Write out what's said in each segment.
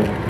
Amen.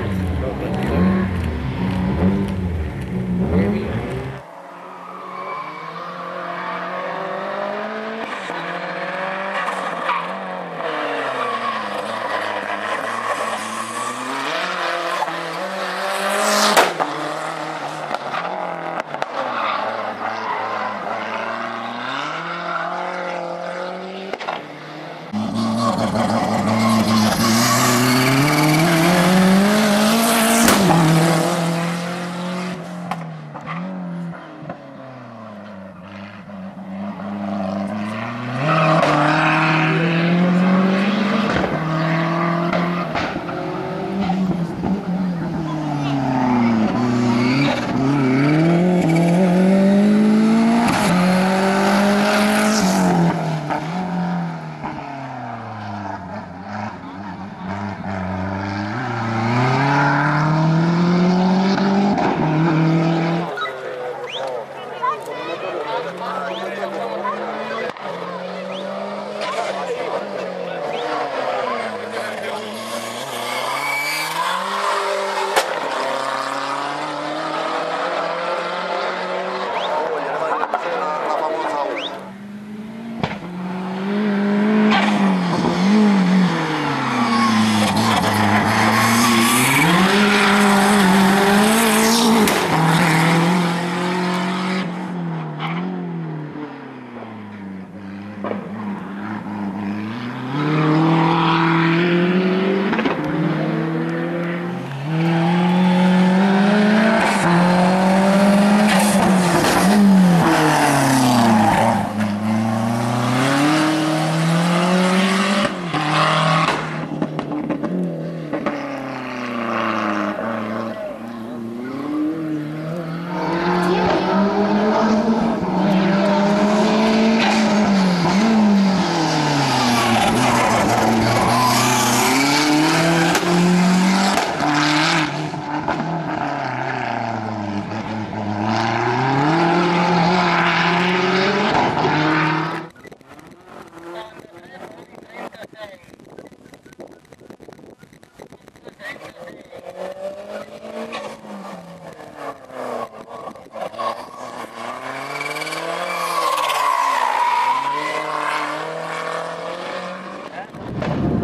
you